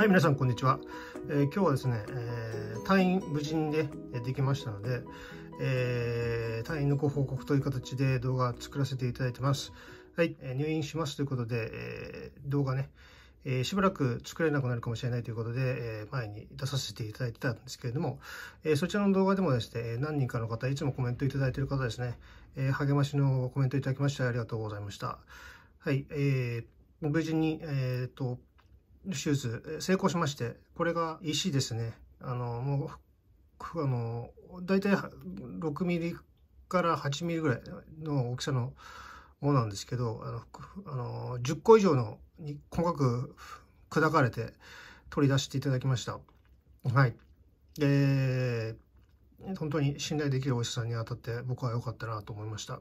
はい、皆さんこんにちは。えー、今日はですね、えー、退院無事にね、できましたので、えー、退院のご報告という形で動画作らせていただいてます。はい、え入院しますということで、え動画ね、えしばらく作れなくなるかもしれないということで、え前に出させていただいてたんですけれども、えそちらの動画でもですね、何人かの方、いつもコメントいただいている方ですね、え励ましのコメントいただきましてありがとうございました。はい、えー、無事に、えっ、と、手術成功しまして、これが石ですね。あの、もう、あの、大体6ミリから8ミリぐらいの大きさのものなんですけど、あの、あの10個以上のに細かく砕かれて取り出していただきました。はい。えー、本当に信頼できるお医者さんに当たって僕は良かったなと思いました。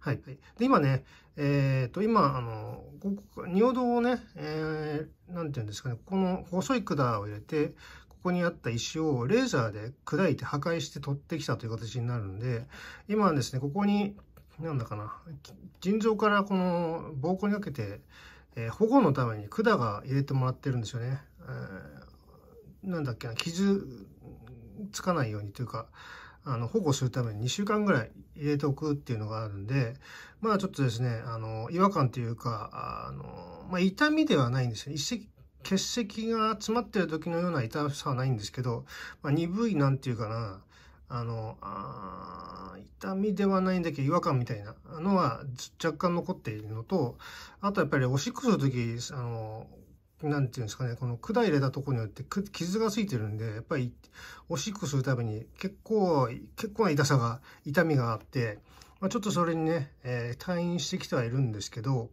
はい。で、今ね、えっ、ー、と、今、あの、ここ仁淀をね、えー、なんていうんですかね、この細い管を入れて、ここにあった石をレーザーで砕いて破壊して取ってきたという形になるんで、今はですね、ここに、なんだかな、腎臓からこの膀胱にかけて、えー、保護のために管が入れてもらってるんですよね。えー、なんだっけな、傷つかないようにというか、あの保護するために2週間ぐらい入れておくっていうのがあるんで、まあちょっとですね、あの、違和感というか、あの、まあ痛みではないんですよ。一石、血石が詰まってる時のような痛さはないんですけど、まあ、鈍いなんていうかな、あの、あ痛みではないんだけど違和感みたいなのは若干残っているのと、あとやっぱりおしっこするとき、あの、なんていうんですかね、この管入れたところによって傷がついてるんで、やっぱりおしっこするために結構、結構な痛さが、痛みがあって、まあ、ちょっとそれにね、えー、退院してきてはいるんですけど、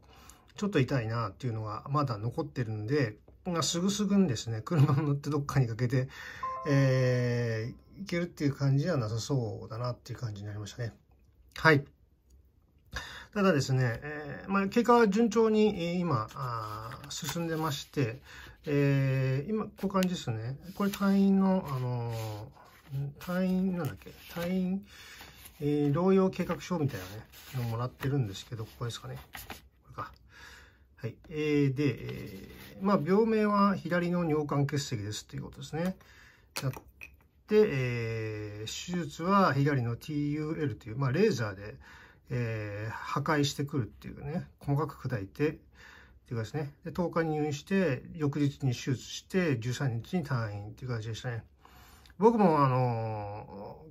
ちょっと痛いなっていうのがまだ残ってるんで、まあ、すぐすぐにですね、車に乗ってどっかにかけて、えー、行けるっていう感じではなさそうだなっていう感じになりましたね。はい。ただですね、えー、まあ、経過は順調に、今あ、進んでまして、えー、今、こういう感じですね。これ退院の、あの退院、なんだっけ、退院、えー、療養計画書みたいなね、のもらってるんですけど、ここですかね。これか。はい。えー、で、えー、まあ、病名は左の尿管結石ですっていうことですね。やって、えー、手術は左の TUL という、まあ、レーザーで、えー、破壊してくるっていうね、細かく砕いて、っていうかですね、で10日に入院して、翌日に手術して、13日に退院っていう感じでしたね。僕も、あの、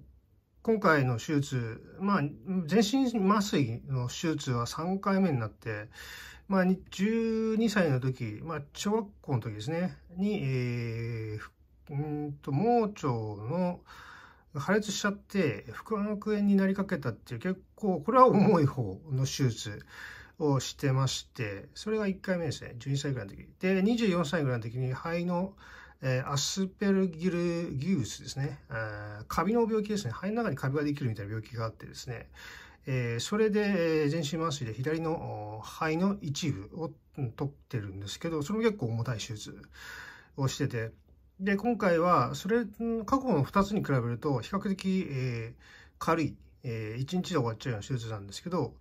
今回の手術、まあ、全身麻酔の手術は3回目になって、まあ、12歳の時、まあ、小学校の時ですね、に、えー、んと、盲腸の、破裂しちゃって腹膜炎になりかけたっていう結構これは重い方の手術。をしてましてそれが1回目ですね12歳ぐらいの時。で24歳ぐらいの時に肺の、えー、アスペルギルギウスですね、え、カビの病気ですね。肺の中にカビができるみたいな病気があってですねえー、それで全身麻酔で左の肺の一部を取ってるんですけどそれも結構重たい手術をしてて。で、今回は、それ、過去の2つに比べると、比較的、えー、軽い、えー、1日で終わっちゃうような手術なんですけど、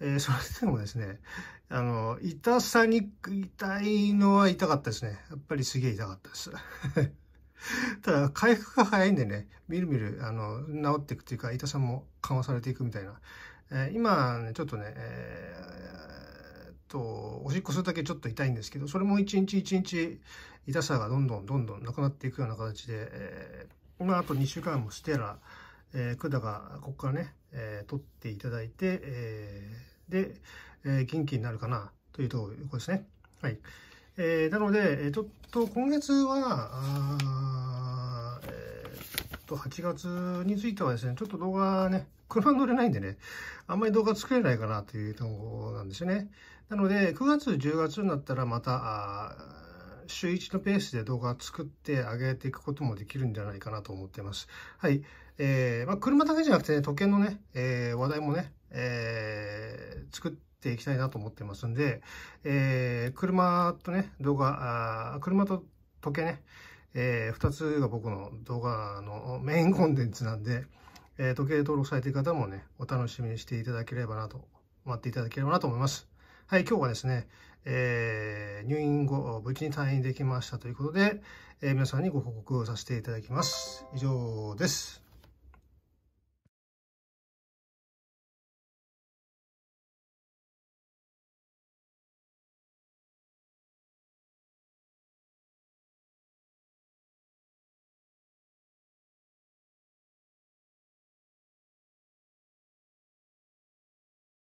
えー、それでもですね、あの、痛さに、痛いのは痛かったですね。やっぱりすげえ痛かったです。ただ、回復が早いんでね、みるみる、あの、治っていくっていうか、痛さも緩和されていくみたいな。えー、今、ね、ちょっとね、えー、と、おしっこするだけちょっと痛いんですけど、それも一日一日、痛さがどんどんどんどんなくなっていくような形で、えー、まあ、あと2週間もしてら、えー、管がここからね、えー、取っていただいて、えー、で、えー、元気になるかなというところですね。はい。えー、なので、え、ちょっと今月は、え、っと、8月についてはですね、ちょっと動画ね、車乗れないんでね、あんまり動画作れないかなというところなんですよね。なので、9月、10月になったらまた、週1のペースで動画を作ってあげていくこともできるんじゃないかなと思っています。はい。えー、まあ、車だけじゃなくてね、時計のね、えー、話題もね、えー、作っていきたいなと思ってますんで、えー、車とね、動画、あ車と時計ね、えー、2つが僕の動画のメインコンテンツなんで、えー、時計登録されている方もね、お楽しみにしていただければなと、待っていただければなと思います。はい、今日はですね、えー、入院後、無事に退院できましたということで、えー、皆さんにご報告させていただきます。以上です。